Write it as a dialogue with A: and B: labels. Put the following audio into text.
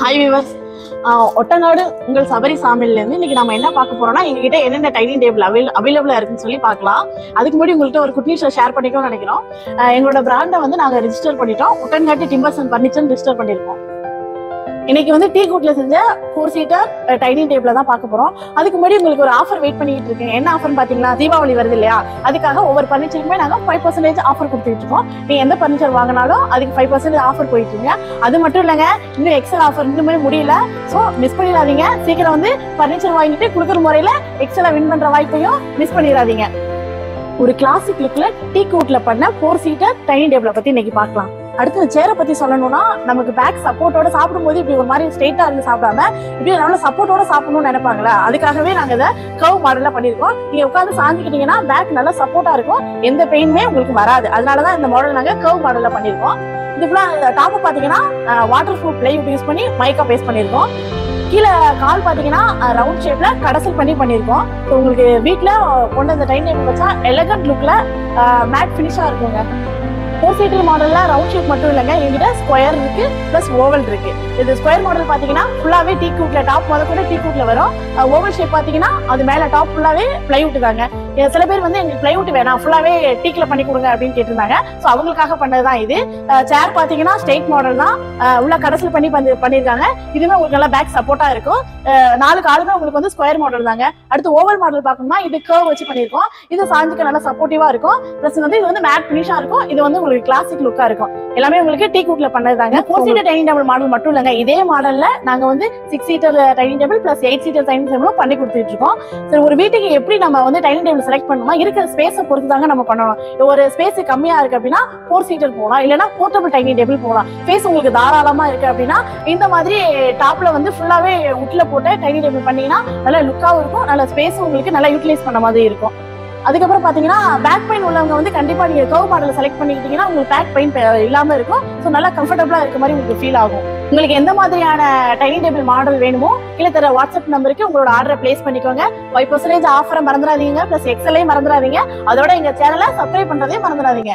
A: Hi viewers ஒட்டநாடு உங்கள் சபரி சாமியிலேருந்து இன்னைக்கு நம்ம என்ன பார்க்க போறோம்னா எங்ககிட்ட என்னென்ன டைனிங் டேபிள் அவைல் அவைலபிளா இருக்குன்னு சொல்லி பார்க்கலாம். அதுக்கு முன்னாடி உங்கள்கிட்ட ஒரு குட்டி ஷேர் பண்ணிக்கணும்னு நினைக்கிறோம். எங்களோட பிராண்டை வந்து நாங்கள் ரிஜிஸ்டர் பண்ணிட்டோம். Ottankatti timbers and furniture register பண்ணியிருக்கோம். இன்னைக்கு வந்து டீ கூட்டில் செஞ்ச ஃபோர் சீட்டர் டைனிங் டேபிள் தான் பார்க்க போகிறோம் அதுக்கு முன்னாடி உங்களுக்கு ஒரு ஆஃபர் வெயிட் பண்ணிட்டு இருக்கேன். என்ன ஆஃபர் பார்த்தீங்கன்னா தீபாவளி வருது இல்லையா? அதுக்காக ஒவ்வொரு பர்னிச்சருக்குமே நாங்கள் ஃபைவ் பர்சன்டேஜ் ஆஃபர் கொடுத்துட்டு இருக்கோம். நீங்க எந்த பர்னிச்சர் வாங்கினாலும் அதுக்கு ஃபைவ் பர்சன்டேஜ் ஆஃபர் போயிட்டு இருக்கீங்க அது மட்டும் இல்லைங்க இன்னும் எக்ஸல் ஆஃபர் இன்னுமே முடியல. ஸோ மிஸ் பண்ணிடாதீங்க. சீக்கிரம் வந்து பர்னிச்சர் வாங்கிட்டு கொடுக்குற முறையில் எக்ஸலை வின் பண்ணுற வாய்ப்பையும் மிஸ் பண்ணிடாதீங்க. ஒரு கிளாசிக் லுக்ல டீ கோட்ல பண்ண ஃபோர் சீட்டர் டைனிங் டேபிளை பத்தி இன்னைக்கு பார்க்கலாம். அடுத்து சேரை பத்தி சொல்லணும்னா நமக்கு பேக் சப்போர்ட்டோட சாப்பிடும்போது இப்படி ஒரு மாதிரி ஸ்ட்ரெயிட்டா இருந்து சாப்பிடாம இப்படி நல்ல சப்போர்ட்டோட சாப்பிடணும்னு நினைப்பாங்களா அதுக்காகவே நாங்க இதை கர்வ் மாடல்ல பண்ணிருக்கோம் நீங்க உட்காந்து சாஞ்சிக்கிட்டீங்கன்னா பேக் நல்லா சப்போர்ட்டா இருக்கும். எந்த பெயினுமே உங்களுக்கு வராது. அதனாலதான் இந்த மாடல் நாங்க கர்வ் மாடல்ல பண்ணிருக்கோம் இது ஃபுல்லாக டாப் பாத்தீங்கன்னா வாட்டர் ப்ரூஃப் பிளைவுட் யூஸ் பண்ணி மைக்கா பேஸ் பண்ணிருக்கோம் கீழே கால் பார்த்தீங்கன்னா ரவுண்ட் ஷேப்ல கடைசல் பண்ணி பண்ணியிருக்கோம். ஸோ உங்களுக்கு வீட்டில் கொண்டு வந்த டைம் டேபிள் வச்சா எலகண்ட் லுக்ல மேட் ஃபினிஷாக இருக்குங்க. ஃபோர் சீட்டர் மாடல்ல ரவுண்ட் ஷேப் மட்டும் இல்லைங்க. எங்கிட்ட ஸ்கொயர் இருக்கு பிளஸ் ஓவல் இருக்கு. இது ஸ்கொயர் மாடல் பாத்தீங்கன்னா ஃபுல்லாவே டீ கூட்ல டாப் முதல் கூட டீ கூட்ல வரும் ஓவல் ஷேப் பாத்தீங்கன்னா அது மேல டாப் ஃபுல்லாவே பிளைவுட் தாங்க. சில பேர் வந்து எங்களுக்கு பிளைவுட் வேணாம் ஃபுல்லாவே டீக்ல பண்ணி கொடுங்க அப்படின்னு கேட்டிருந்தாங்க. ஸோ அவங்களுக்காக பண்ணதுதான் இது. சேர் பாத்தீங்கன்னா ஸ்ட்ரெயிட் மாடல் தான். உள்ள கடைசியில் பண்ணி பண்ணி பண்ணிருக்காங்க இதுவுமே உங்களுக்கு நல்லா பேக் சப்போர்ட்டா இருக்கும். நாலு காலுமே உங்களுக்கு வந்து ஸ்கொயர் மாடல் தாங்க. அடுத்து ஓவல் மாடல் பார்க்கணும்னா இது கர்வ் வச்சு பண்ணிருக்கோம் இது சாஞ்சுக்கு நல்லா சப்போர்ட்டிவா இருக்கும். பிளஸ் வந்து இது வந்து மேட் ஃபினிஷா இருக்கும். இது வந்து உங்களுக்கு கிளாசிக் லுக்கா இருக்கும். எல்லாமே உங்களுக்கு டீ கூட்ல பண்ணதுதாங்க. Four seater dining table model மட்டும் இல்லைங்க. இதே மாடல்ல நாங்க வந்து six seater dining table plus eight seater dining டேபிளும் பண்ணி கொடுத்துட்டு இருக்கோம். சரி ஒரு வீட்டுக்கு எப்படி நம்ம வந்து டைனிங் டேபிள் செலக்ட் பண்ணணுமா இருக்கிற ஸ்பேஸை பொறுத்து தாங்க நம்ம பண்ணணும். ஒரு ஸ்பேஸ் கம்மியா இருக்கு அப்படின்னா ஃபோர் சீட்டர் போகலாம். இல்லைன்னா போர்ட்டபிள் டைனிங் டேபிள் போகலாம். ஸ்பேஸ் உங்களுக்கு தாராளமா இருக்கு அப்படின்னா இந்த மாதிரி டாப்ல வந்து ஃபுல்லாவே உட்ல போட்டு டைனிங் டேபிள் பண்ணீங்கன்னா நல்லா லுக்காகவும் இருக்கும். நல்ல ஸ்பேஸும் உங்களுக்கு நல்லா யூட்டிலைஸ் பண்ண மாதிரி இருக்கும். அதுக்கப்புறம் பாத்தீங்கன்னா பேக் பெயின் உள்ளவங்க வந்து கண்டிப்பா நீங்க கர்வ் மாடல் செலக்ட் பண்ணிக்கிட்டீங்கன்னா உங்களுக்கு பேக் பெயின் இல்லாம இருக்கும். ஸோ நல்லா கம்ஃபர்டபுளா இருக்க மாதிரி உங்களுக்கு ஃபீல் ஆகும். உங்களுக்கு எந்த மாதிரியான டைனிங் டேபிள் மாடல் வேணுமோ கீழே தர வாட்ஸ்அப் நம்பருக்கு உங்களோட ஆர்டரை பிளேஸ் பண்ணிக்கோங்க. ஃபைவ் பர்சன்டேஜ் ஆஃபரை மறந்துடாதீங்க பிளஸ் எக்ஸலையும் மறந்துடாதீங்க. அதோட எங்க சேனலை சப்ஸ்கிரைப் பண்றதையும் மறந்துடாதீங்க.